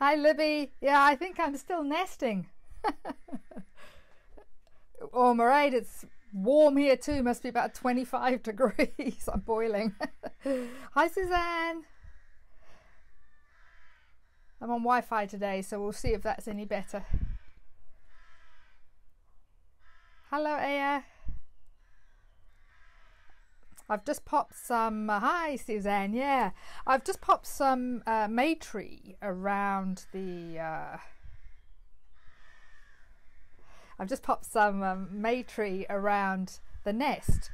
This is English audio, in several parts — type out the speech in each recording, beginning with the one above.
Hi, Libby. Yeah, I think I'm still nesting. oh, Mairead, it's warm here too. Must be about 25 degrees. I'm boiling. Hi, Suzanne. I'm on Wi Fi today, so we'll see if that's any better. Hello, Aya. I've just popped some. Uh, hi, Suzanne. Yeah, I've just popped some uh, Maytree around the. Uh, I've just popped some um, Maytree around the nest.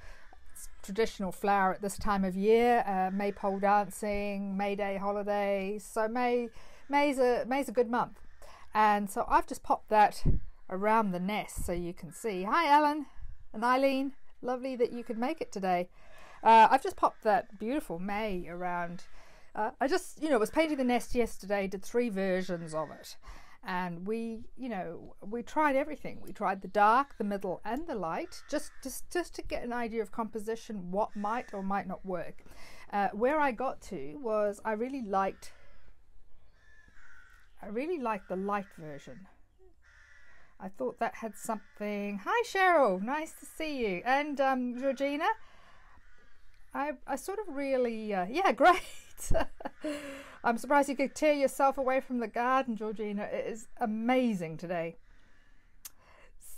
It's traditional flower at this time of year. Uh, maypole dancing, May Day holidays. So May, May's a May's a good month, and so I've just popped that around the nest so you can see. Hi, Ellen and Eileen. Lovely that you could make it today. Uh, I've just popped that beautiful May around. Uh, I just, you know, was painting the nest yesterday, did three versions of it. And we, you know, we tried everything. We tried the dark, the middle, and the light, just, just, just to get an idea of composition, what might or might not work. Uh, where I got to was I really liked, I really liked the light version. I thought that had something. Hi, Cheryl. Nice to see you. And um, Georgina. I, I sort of really, uh, yeah, great. I'm surprised you could tear yourself away from the garden, Georgina. It is amazing today.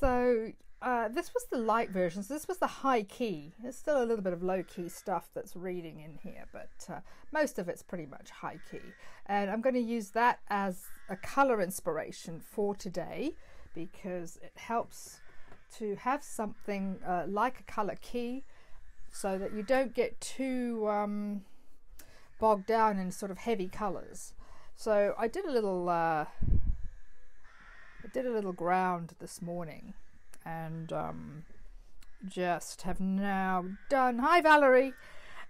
So, uh, this was the light version. So, this was the high key. There's still a little bit of low key stuff that's reading in here, but uh, most of it's pretty much high key. And I'm going to use that as a color inspiration for today because it helps to have something uh, like a color key so that you don't get too um, bogged down in sort of heavy colours. So I did a little, uh, I did a little ground this morning, and um, just have now done. Hi Valerie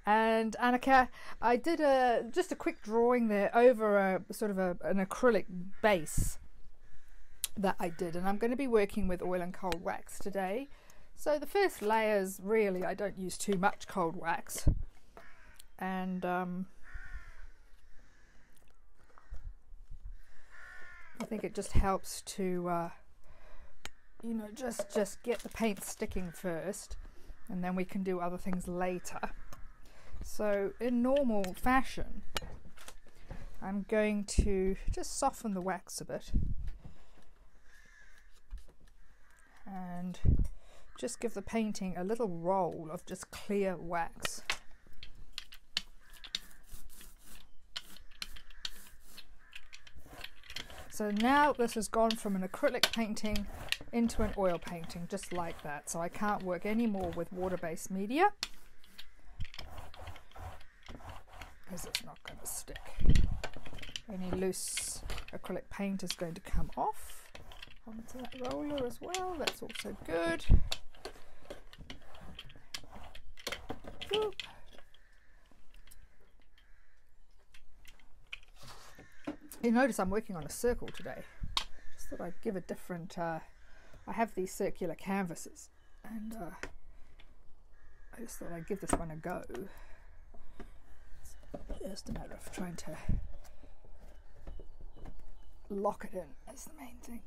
and Annika. I did a just a quick drawing there over a sort of a, an acrylic base that I did, and I'm going to be working with oil and cold wax today. So the first layers, really, I don't use too much cold wax. And um, I think it just helps to, uh, you know, just, just get the paint sticking first. And then we can do other things later. So in normal fashion, I'm going to just soften the wax a bit. And just give the painting a little roll of just clear wax. So now this has gone from an acrylic painting into an oil painting, just like that. So I can't work any more with water-based media because it's not going to stick. Any loose acrylic paint is going to come off onto that roller as well. That's also good. You notice I'm working on a circle today. Just thought I'd give a different. Uh, I have these circular canvases, and uh, I just thought I'd give this one a go. It's just a matter of trying to lock it in. That's the main thing.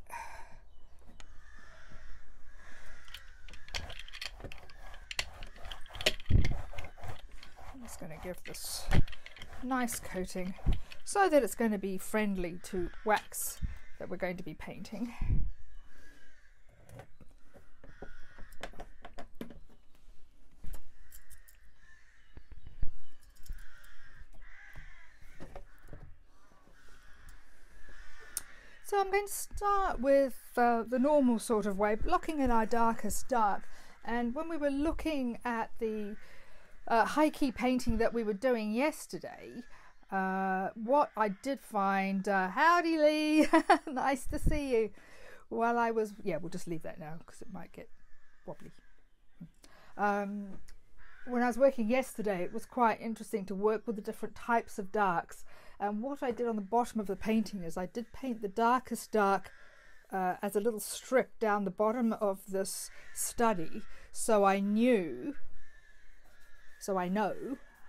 Just going to give this nice coating so that it's going to be friendly to wax that we're going to be painting. So I'm going to start with uh, the normal sort of way, blocking in our darkest dark. And when we were looking at the uh, high key painting that we were doing yesterday, uh, what I did find, uh, howdy Lee, nice to see you. While I was, yeah, we'll just leave that now because it might get wobbly. Um, when I was working yesterday, it was quite interesting to work with the different types of darks. And what I did on the bottom of the painting is I did paint the darkest dark uh, as a little strip down the bottom of this study, so I knew so I know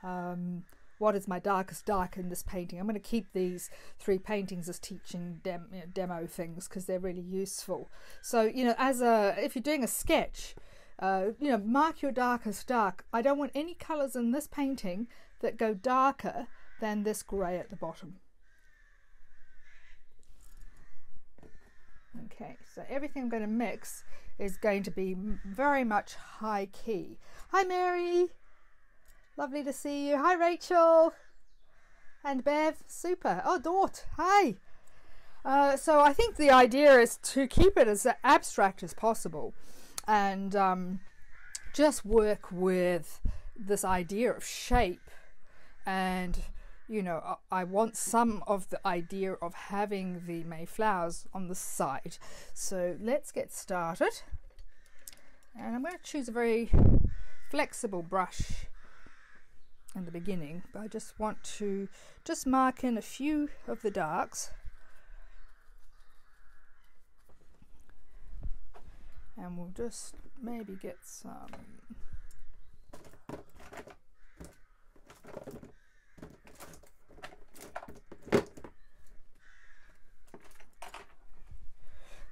um, what is my darkest dark in this painting. I'm going to keep these three paintings as teaching dem- you know, demo things because they're really useful. So you know, as a if you're doing a sketch, uh, you know, mark your darkest dark. I don't want any colours in this painting that go darker than this grey at the bottom. Okay, so everything I'm going to mix is going to be very much high key. Hi Mary, lovely to see you. Hi Rachel. And Bev, super. Oh Dort, hi. Uh, so I think the idea is to keep it as abstract as possible and um, just work with this idea of shape. And you know I want some of the idea of having the mayflowers on the side. So let's get started. And I'm going to choose a very flexible brush in the beginning but I just want to just mark in a few of the darks and we'll just maybe get some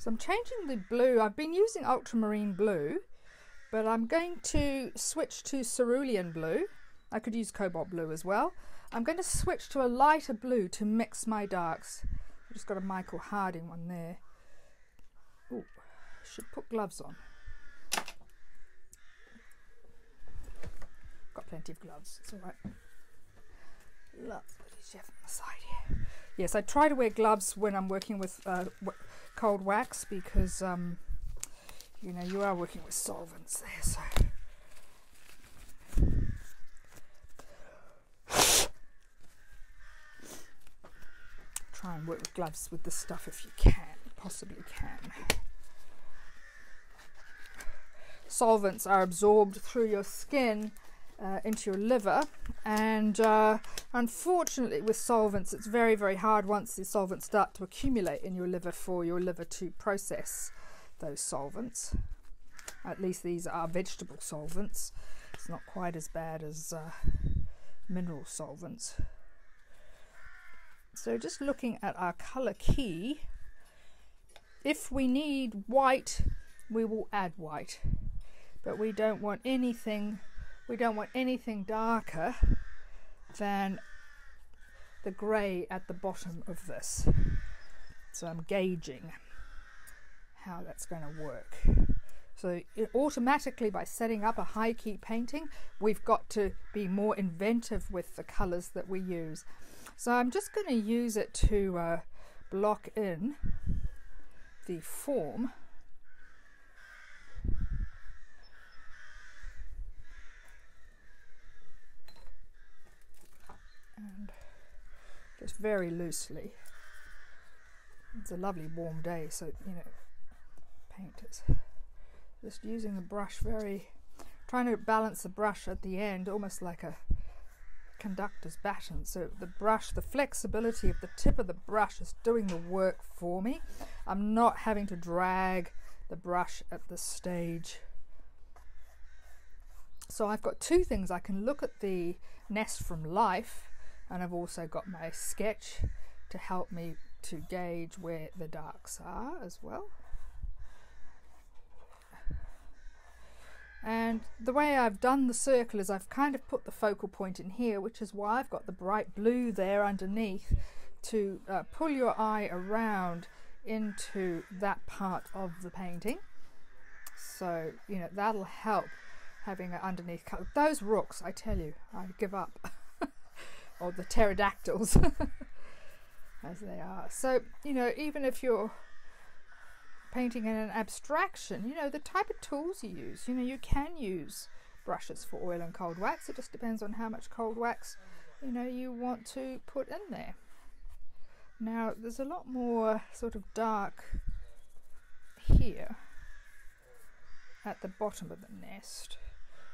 So I'm changing the blue. I've been using ultramarine blue, but I'm going to switch to cerulean blue. I could use cobalt blue as well. I'm going to switch to a lighter blue to mix my darks. I've just got a Michael Harding one there. Ooh, should put gloves on. Got plenty of gloves, it's alright. Lots of on the side here. Yes, I try to wear gloves when I'm working with uh, cold wax because um, you know you are working with solvents there so try and work with gloves with the stuff if you can possibly can. Solvents are absorbed through your skin uh, into your liver and uh, unfortunately with solvents it's very very hard once the solvents start to accumulate in your liver for your liver to process those solvents. At least these are vegetable solvents. It's not quite as bad as uh, mineral solvents so just looking at our color key if we need white we will add white but we don't want anything we don't want anything darker than the grey at the bottom of this. So I'm gauging how that's going to work. So automatically by setting up a high key painting, we've got to be more inventive with the colours that we use. So I'm just going to use it to uh, block in the form and just very loosely. It's a lovely warm day, so you know, paint it. Just using the brush very, trying to balance the brush at the end, almost like a conductor's baton. So the brush, the flexibility of the tip of the brush is doing the work for me. I'm not having to drag the brush at this stage. So I've got two things. I can look at the nest from life and I've also got my sketch to help me to gauge where the darks are as well. And the way I've done the circle is I've kind of put the focal point in here, which is why I've got the bright blue there underneath to uh, pull your eye around into that part of the painting. So, you know, that'll help having it underneath. Those rooks, I tell you, I give up. or the pterodactyls as they are. So, you know, even if you're painting in an abstraction, you know, the type of tools you use, you know, you can use brushes for oil and cold wax. It just depends on how much cold wax, you know, you want to put in there. Now, there's a lot more sort of dark here at the bottom of the nest.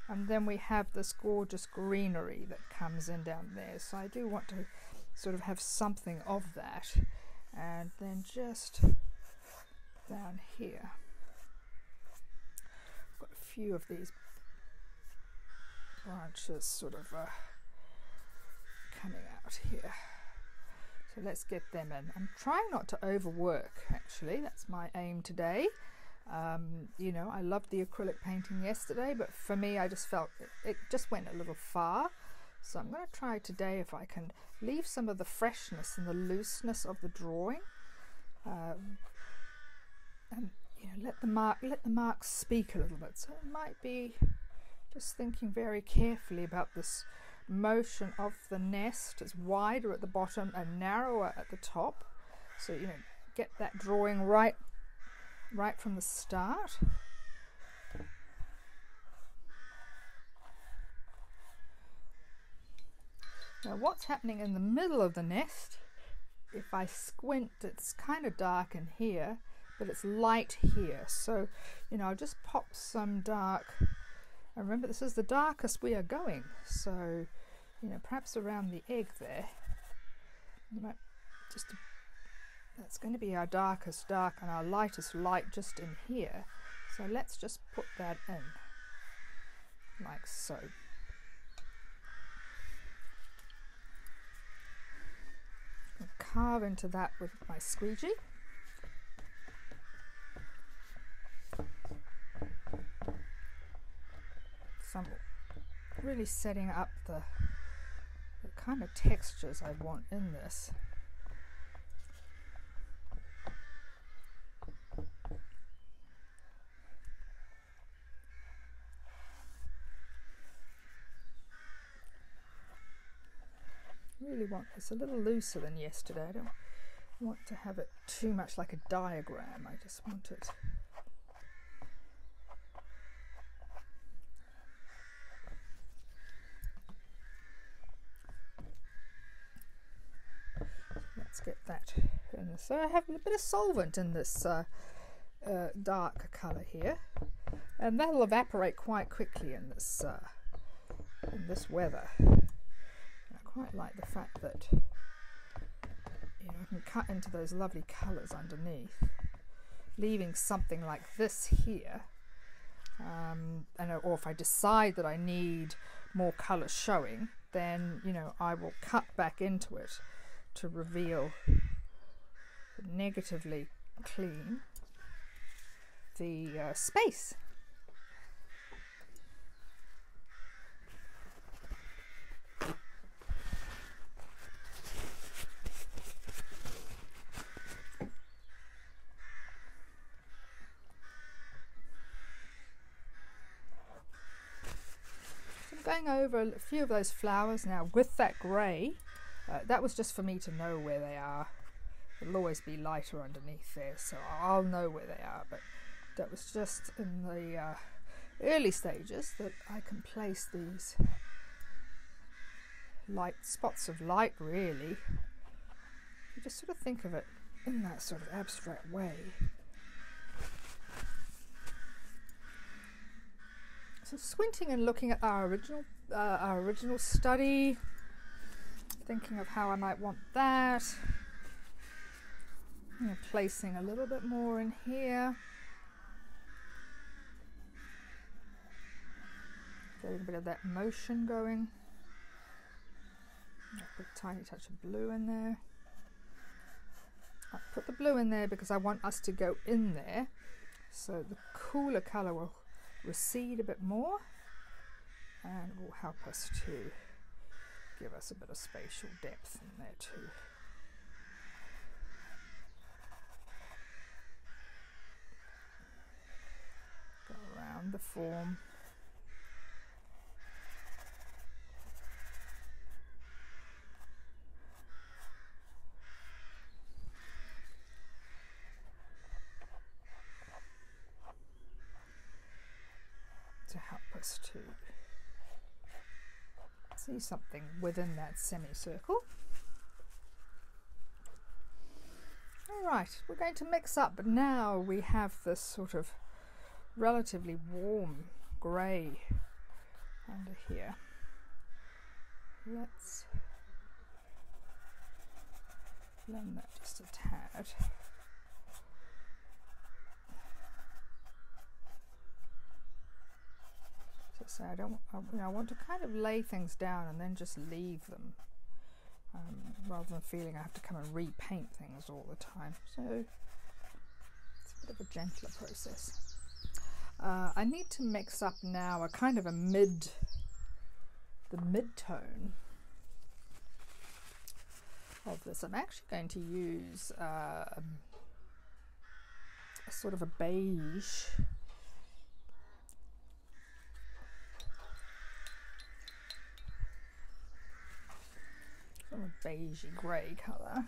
And then we have this gorgeous greenery that comes in down there. So I do want to sort of have something of that. And then just down here I've got a few of these branches sort of uh, coming out here. So let's get them in. I'm trying not to overwork actually, that's my aim today. Um, you know, I loved the acrylic painting yesterday, but for me, I just felt it, it just went a little far. So I'm going to try today if I can leave some of the freshness and the looseness of the drawing, um, and you know, let the mark let the marks speak a little bit. So it might be just thinking very carefully about this motion of the nest. It's wider at the bottom and narrower at the top. So you know, get that drawing right right from the start. Now what's happening in the middle of the nest, if I squint, it's kind of dark in here, but it's light here. So, you know, I'll just pop some dark, and remember this is the darkest we are going. So, you know, perhaps around the egg there, just that's going to be our darkest dark and our lightest light just in here. So let's just put that in like so. I'll carve into that with my squeegee. I'm really setting up the, the kind of textures I want in this. really want this a little looser than yesterday. I don't want to have it too much like a diagram. I just want it let's get that. So I have a bit of solvent in this uh, uh, dark colour here, and that'll evaporate quite quickly in this uh, in this weather I quite like the fact that you know, I can cut into those lovely colours underneath, leaving something like this here. Um, and or if I decide that I need more colour showing, then you know I will cut back into it to reveal negatively clean the uh, space. going over a few of those flowers now with that grey. Uh, that was just for me to know where they are. It'll always be lighter underneath there, so I'll know where they are. But that was just in the uh, early stages that I can place these light spots of light, really. You just sort of think of it in that sort of abstract way. So squinting and looking at our original uh, our original study, thinking of how I might want that. Placing a little bit more in here. Getting a bit of that motion going. Put a tiny touch of blue in there. I put the blue in there because I want us to go in there. So the cooler colour will recede a bit more and will help us to give us a bit of spatial depth in there too. Go around the form. To help us to see something within that semicircle. Alright, we're going to mix up, but now we have this sort of relatively warm grey under here. Let's blend that just a tad. So I don't, I, you know, I want to kind of lay things down and then just leave them um, rather than feeling I have to come and repaint things all the time. So it's a bit of a gentler process. Uh, I need to mix up now a kind of a mid, the mid tone of this. I'm actually going to use uh, a sort of a beige sort of beigey grey colour.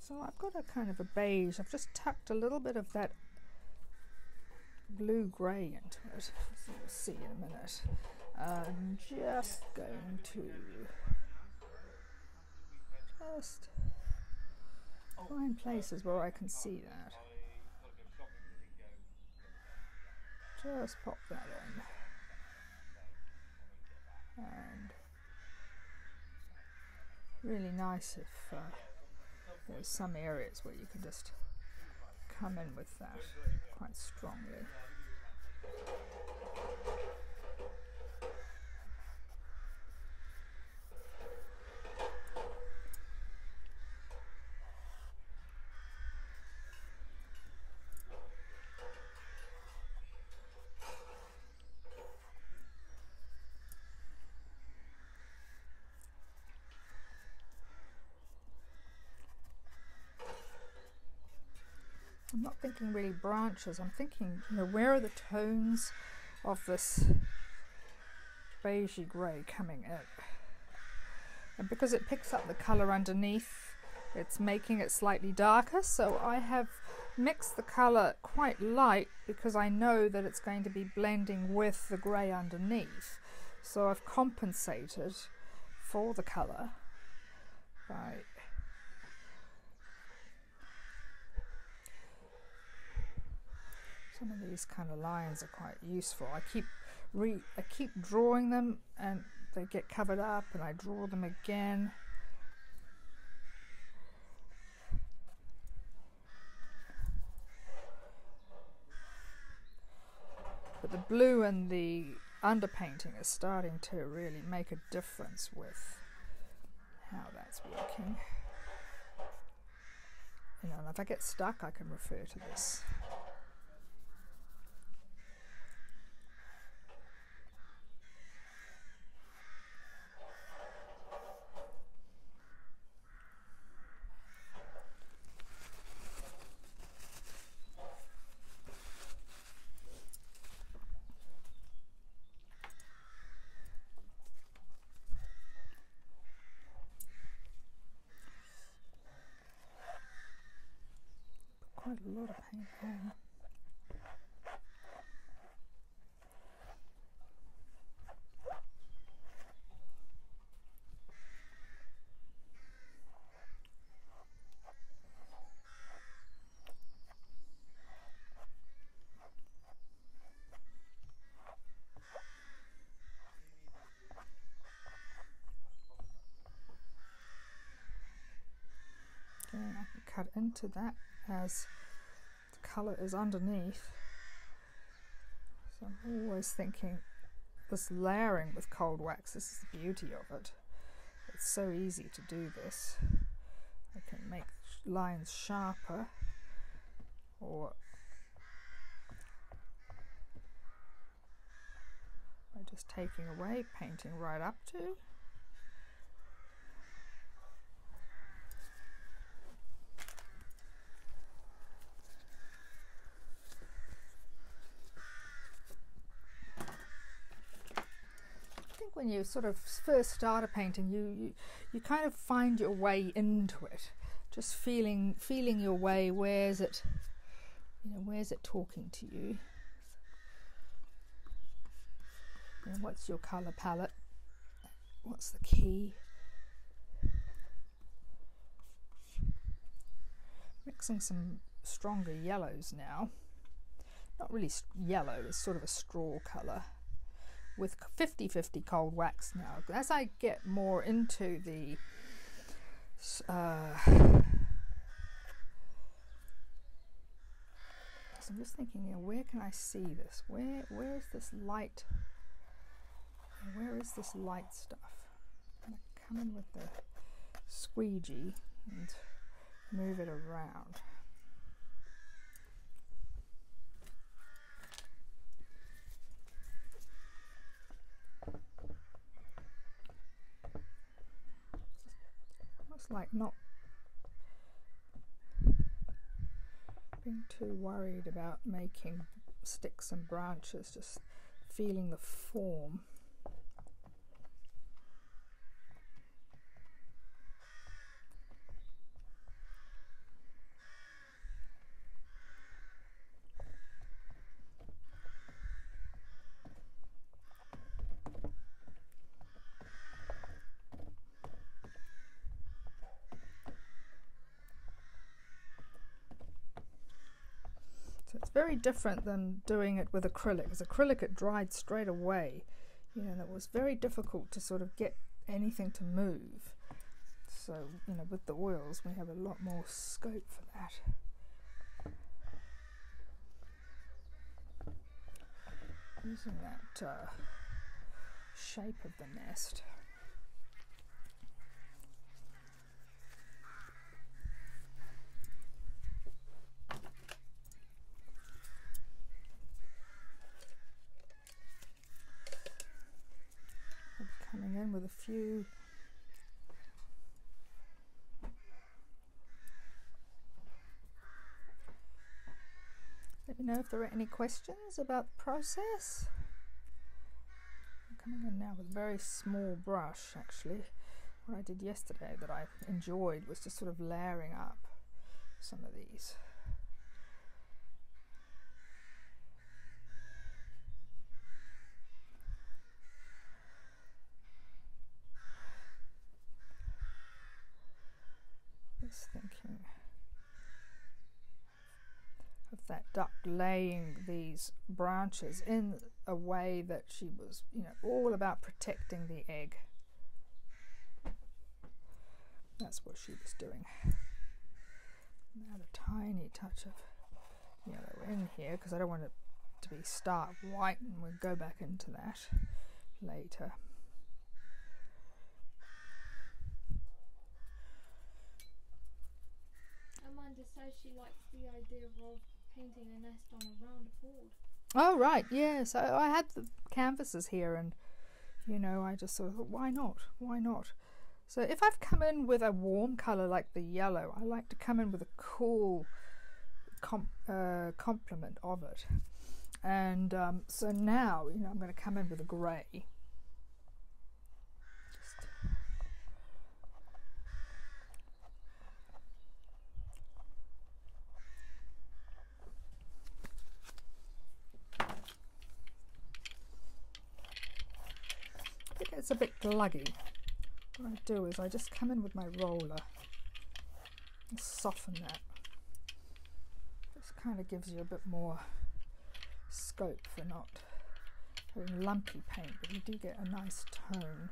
So I've got a kind of a beige. I've just tucked a little bit of that blue grey into it. We'll see in a minute. I'm just going to just find places where I can see that. Just pop that in. And really nice if uh, there's some areas where you can just come in with that quite strongly. Not thinking really branches. I'm thinking, you know, where are the tones of this beigey grey coming in? And because it picks up the colour underneath, it's making it slightly darker. So I have mixed the colour quite light because I know that it's going to be blending with the grey underneath. So I've compensated for the colour by some of these kind of lines are quite useful. I keep re I keep drawing them and they get covered up and I draw them again. But the blue and the underpainting is starting to really make a difference with how that's working. You know, and if I get stuck, I can refer to this. quite a lot of paint on. Cut into that as colour is underneath. So I'm always thinking this layering with cold wax, this is the beauty of it. It's so easy to do this. I can make lines sharper or by just taking away, painting right up to. When you sort of first start a painting, you, you you kind of find your way into it, just feeling feeling your way. Where's it? You know, where's it talking to you? what's your color palette? What's the key? Mixing some stronger yellows now. Not really yellow, it's sort of a straw colour with 50-50 cold wax now. As I get more into the uh, I'm just thinking, you know, where can I see this? Where where is this light? Where is this light stuff? I'm gonna come in with the squeegee and move it around. Like not being too worried about making sticks and branches, just feeling the form. very different than doing it with acrylic. Because acrylic it dried straight away, you know, it was very difficult to sort of get anything to move. So, you know, with the oils we have a lot more scope for that. Using that uh, shape of the nest. Let me know if there are any questions about the process. I'm coming in now with a very small brush actually. What I did yesterday that I enjoyed was just sort of layering up some of these. Thinking of that duck laying these branches in a way that she was, you know, all about protecting the egg. That's what she was doing. Add a tiny touch of yellow in here because I don't want it to be stark white and we'll go back into that later. Says she likes the idea of painting a nest on a round board. Oh right, yes. I, I had the canvases here, and you know, I just sort of thought, why not? Why not? So if I've come in with a warm colour like the yellow, I like to come in with a cool com- uh, complement of it. And um, so now, you know, I'm going to come in with a grey. It's a bit gluggy, what I do is I just come in with my roller and soften that. This kind of gives you a bit more scope for not having lumpy paint, but you do get a nice tone.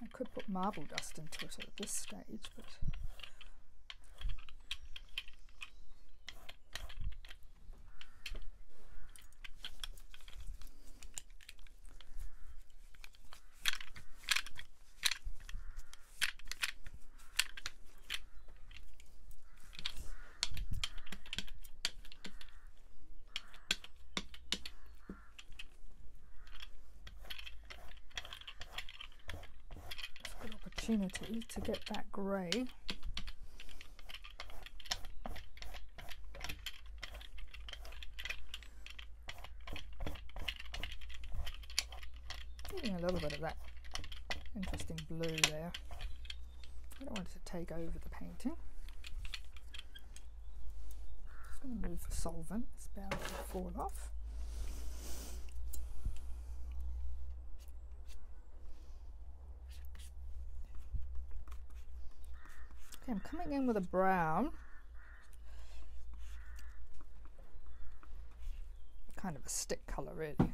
I could put marble dust into it at this stage, but opportunity to get that grey. Getting a little bit of that interesting blue there. I don't want it to take over the painting. Just going to move the solvent, it's bound to fall off. coming in with a brown. Kind of a stick colour really.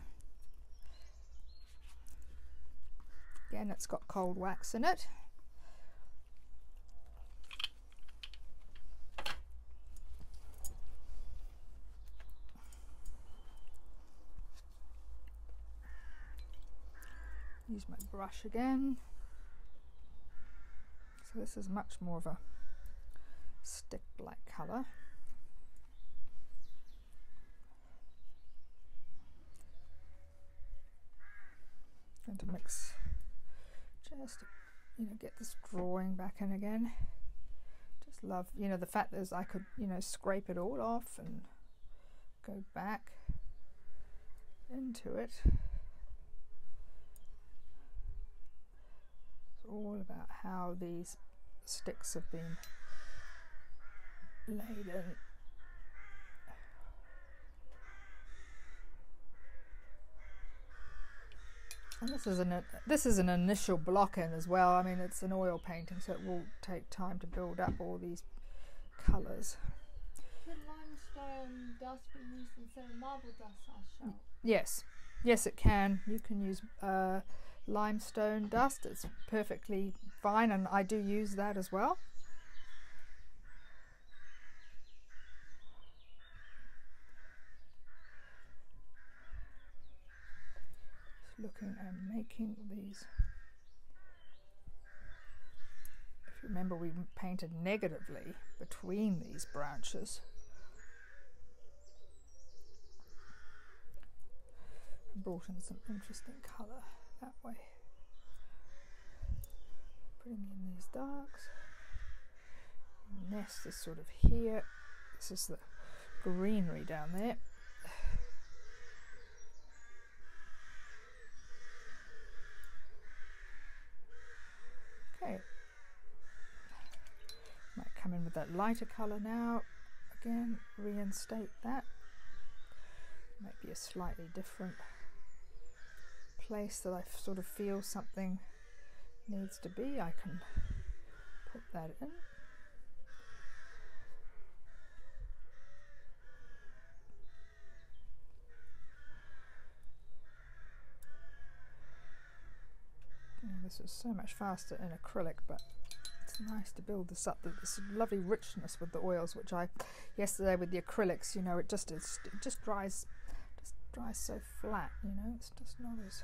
Again, it's got cold wax in it. Use my brush again. So this is much more of a stick black colour. Going to mix just you know get this drawing back in again. Just love you know the fact is I could you know scrape it all off and go back into it. It's all about how these sticks have been laid in. And this is an this is an initial block in as well. I mean, it's an oil painting, so it will take time to build up all these colours. Could limestone dust be used instead of marble dust as shell? Yes, yes, it can. You can use uh, limestone dust. It's perfectly fine, and I do use that as well. And making these. If you remember, we painted negatively between these branches. brought in some interesting colour that way. Putting in these darks. Nest is sort of here. This is the greenery down there. Okay. Might come in with that lighter colour now. Again, reinstate that. Might be a slightly different place that I sort of feel something needs to be, I can put that in. This is so much faster in acrylic, but it's nice to build this up. This lovely richness with the oils, which I yesterday with the acrylics, you know, it just it just dries, just dries so flat. You know, it's just not as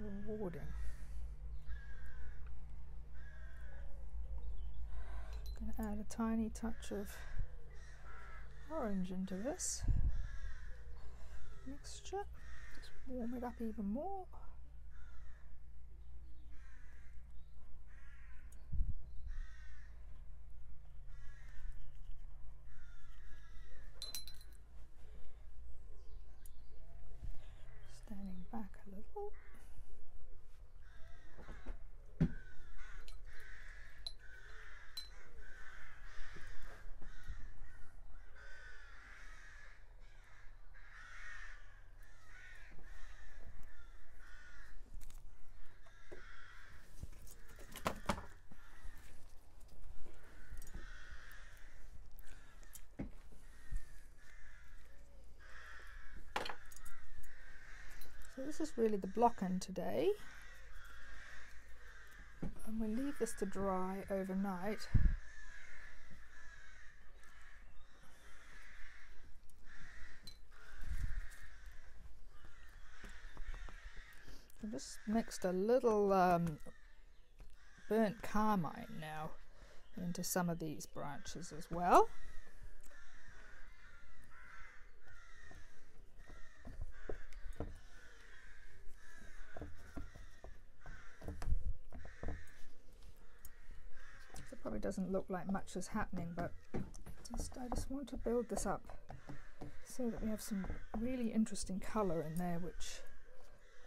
rewarding. Going to add a tiny touch of orange into this mixture. Just warm it up even more. Back this is really the block in today. And we'll leave this to dry overnight. I've just mixed a little um, burnt carmine now into some of these branches as well. Probably doesn't look like much is happening but just I just want to build this up so that we have some really interesting colour in there which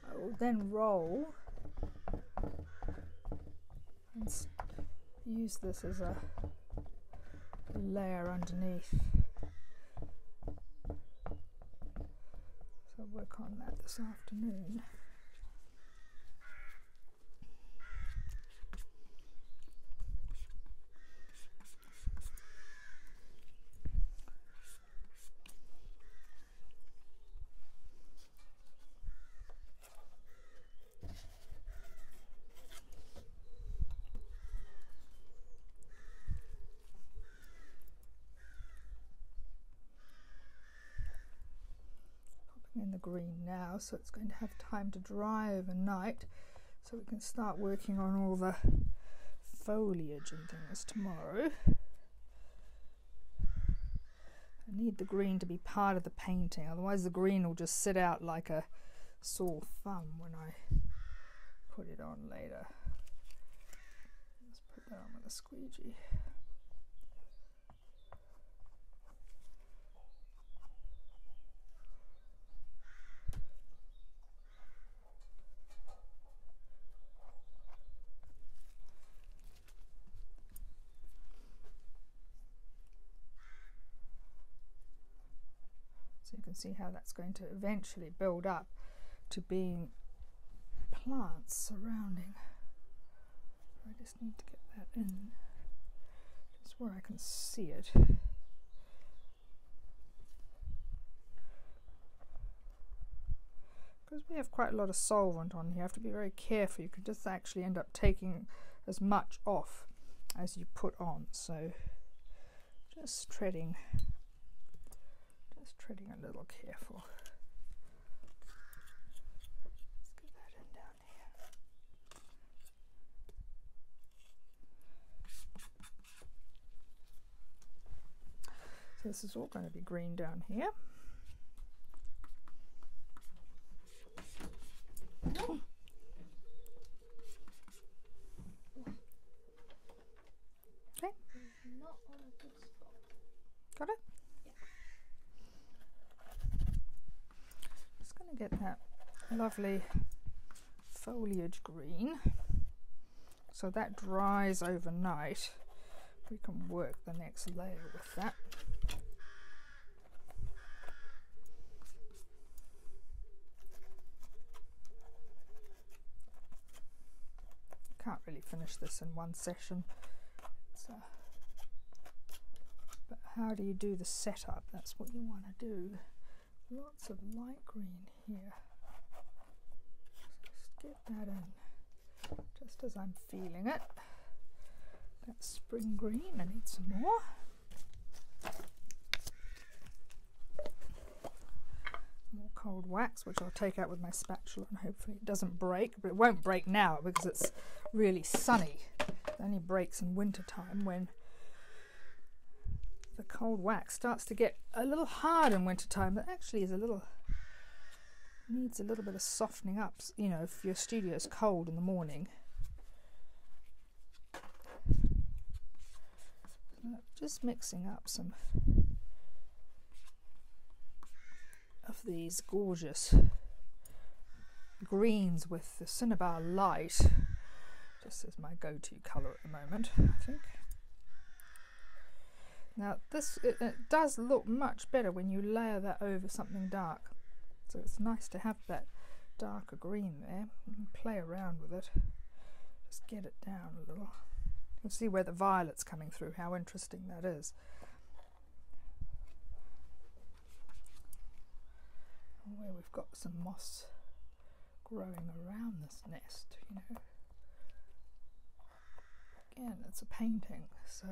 I will then roll and use this as a layer underneath. So I'll work on that this afternoon the green now, so it's going to have time to dry overnight so we can start working on all the foliage and things tomorrow. I need the green to be part of the painting, otherwise the green will just sit out like a sore thumb when I put it on later. Let's put that on with a squeegee. See how that's going to eventually build up to being plants surrounding. I just need to get that in just where I can see it. Because we have quite a lot of solvent on here, you have to be very careful. You could just actually end up taking as much off as you put on. So just treading treading a little careful. Let's get that in down here. So this is all going to be green down here. Okay. Got it? To get that lovely foliage green. So that dries overnight. We can work the next layer with that. Can't really finish this in one session. Uh, but how do you do the setup? That's what you want to do. Lots of light green here. Just get that in just as I'm feeling it. That's spring green, I need some more. More cold wax, which I'll take out with my spatula and hopefully it doesn't break, but it won't break now because it's really sunny. It only breaks in winter time when the cold wax starts to get a little hard in wintertime. That actually is a little needs a little bit of softening up. You know, if your studio is cold in the morning. Uh, just mixing up some of these gorgeous greens with the Cinnabar Light, just as my go-to colour at the moment, I think. Now this it, it, does look much better when you layer that over something dark. So it's nice to have that darker green there. You can play around with it. Just get it down a little. You'll see where the violet's coming through, how interesting that is. Where we've got some moss growing around this nest, you know. Again, it's a painting, so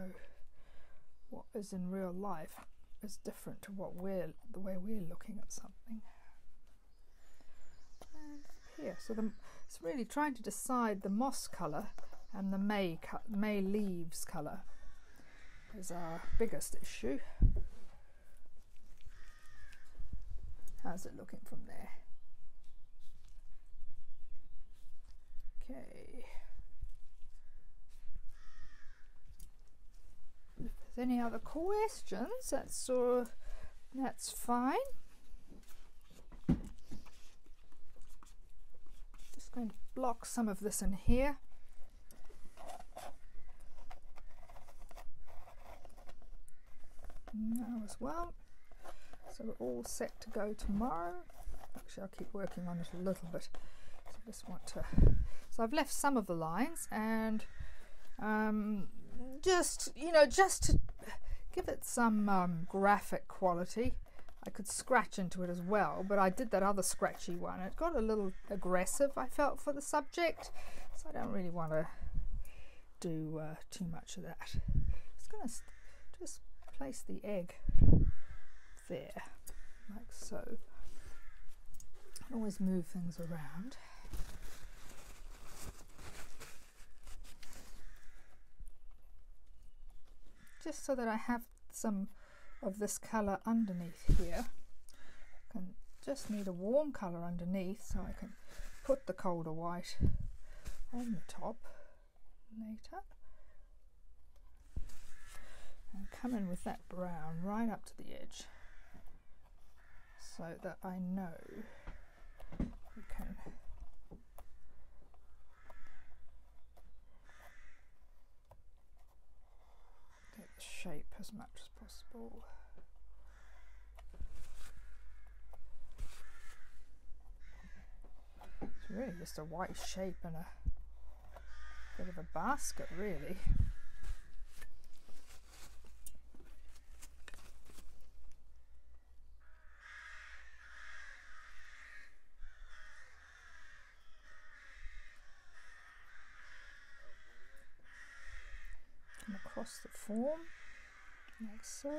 what is in real life is different to what we're the way we're looking at something. And here, so the, it's really trying to decide the moss colour and the May May leaves colour is our biggest issue. How's it looking from there? Okay. Any other questions, that's uh, that's fine. Just going to block some of this in here. Now as well. So we're all set to go tomorrow. Actually, I'll keep working on it a little bit. So I just want to. So I've left some of the lines and um, just you know just to give it some um, graphic quality. I could scratch into it as well but I did that other scratchy one. It got a little aggressive I felt for the subject so I don't really want to do uh, too much of that. Just gonna just place the egg there like so. Can always move things around. Just so that I have some of this colour underneath here. I can just need a warm colour underneath so I can put the colder white on the top later. And come in with that brown right up to the edge so that I know can get the shape as much as possible. It's really just a white shape and a bit of a basket really. Across the form like so.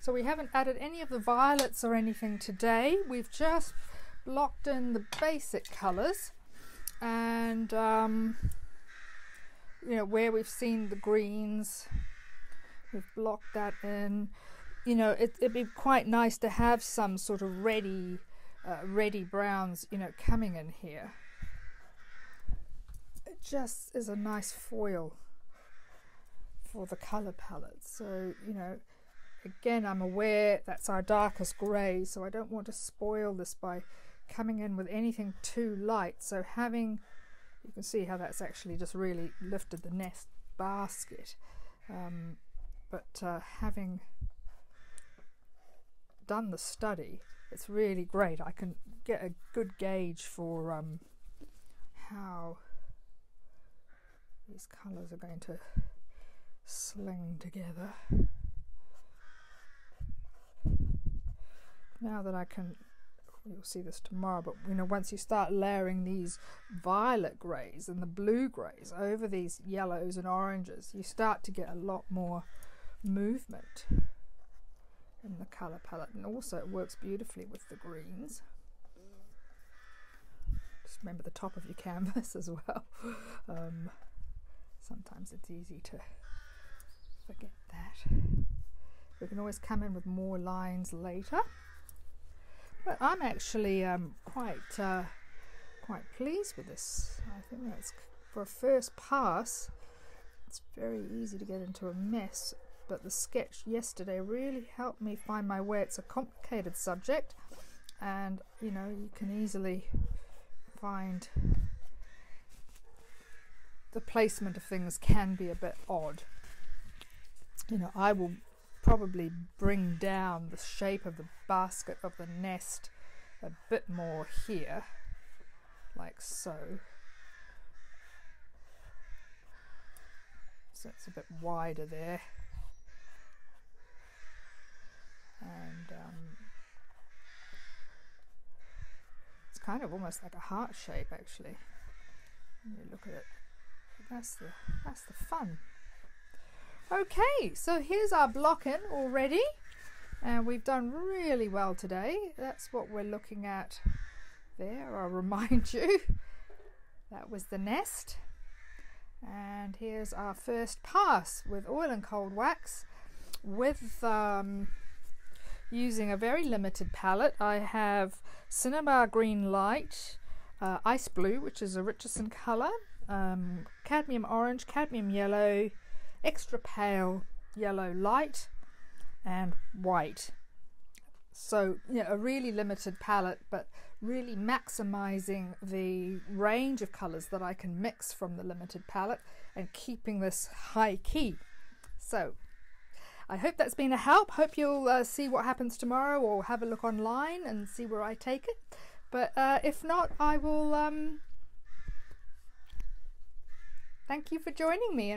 So we haven't added any of the violets or anything today. We've just blocked in the basic colours and um, you know where we've seen the greens we've blocked that in. You know it, would be quite nice to have some sort of ready uh, ready browns you know coming in here. It just is a nice foil for the color palette. So you know again I'm aware that's our darkest grey so I don't want to spoil this by coming in with anything too light. So having you can see how that's actually just really lifted the nest basket. Um, but uh, having done the study it's really great. I can get a good gauge for um, how these colours are going to sling together. Now that I can you'll see this tomorrow but you know once you start layering these violet greys and the blue greys over these yellows and oranges you start to get a lot more movement in the color palette. And also it works beautifully with the greens. Just remember the top of your canvas as well. Um, sometimes it's easy to forget that. We can always come in with more lines later. But I'm actually um, quite uh, quite pleased with this. I think that's for a first pass. It's very easy to get into a mess, but the sketch yesterday really helped me find my way. It's a complicated subject, and you know you can easily find the placement of things can be a bit odd. You know, I will probably bring down the shape of the basket of the nest a bit more here, like so. So it's a bit wider there. And um, it's kind of almost like a heart shape actually. When you look at it. That's the that's the fun. Okay, so here's our block-in already. And we've done really well today. That's what we're looking at there. I'll remind you. That was the nest. And here's our first pass with oil and cold wax with um, using a very limited palette. I have Cinnabar Green Light, uh, Ice Blue, which is a Richardson colour, um, Cadmium Orange, Cadmium Yellow, extra pale yellow light and white. So, you know, a really limited palette, but really maximizing the range of colors that I can mix from the limited palette and keeping this high key. So, I hope that's been a help. Hope you'll uh, see what happens tomorrow or have a look online and see where I take it. But uh, if not, I will. Um, thank you for joining me.